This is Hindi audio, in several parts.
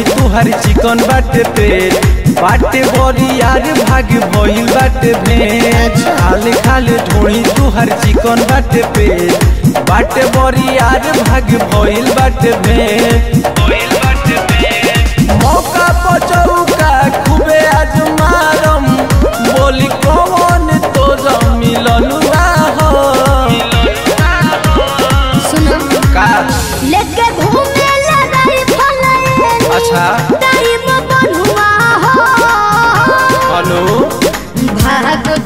खातिर तुहर चिकन बाटे पेट बाटे बरियार भाग भइल बाटे भेज खाले खाले ढोली तुहर चिकन बाटे पेट बाटे बरियार भाग भइल बाटे भेज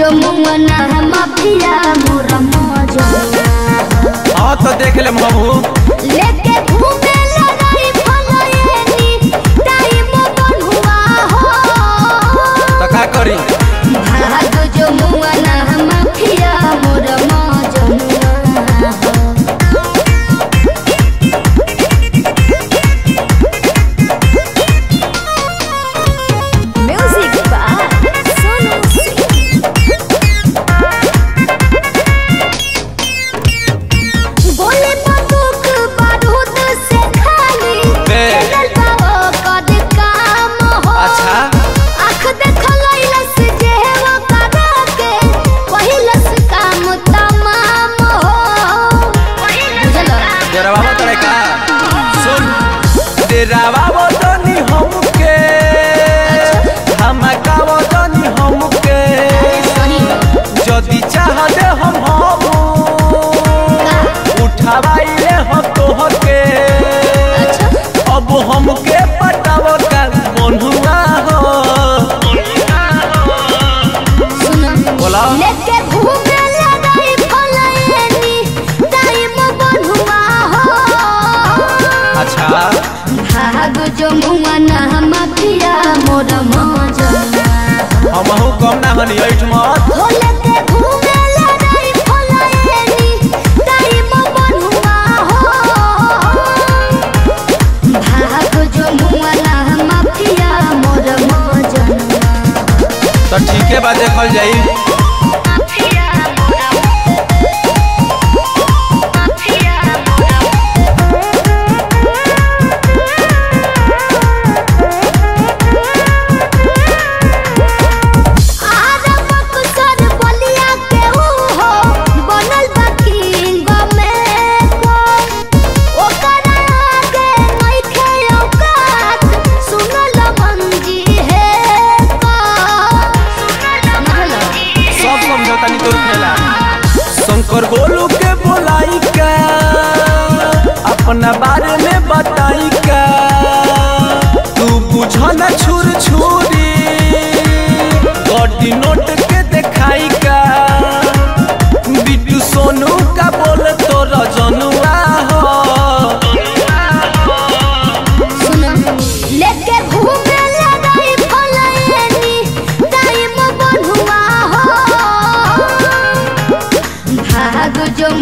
भाग जो मुंगना माफिया मोरा मौजो अच्छा। भाग जो मुंगना माफिया मोर मौजवा हमहू कम ना हनी ऐठ मत हो लेके घूमे लड़ाई फलाएनी टाइम बनुआ हो। भाग जो मुंगना माफिया मोर मौजवा तो ठीक है बा देखल जाई। शंकर गोलू के बोलाई का। अपना बारे में बताई का। तू बुझ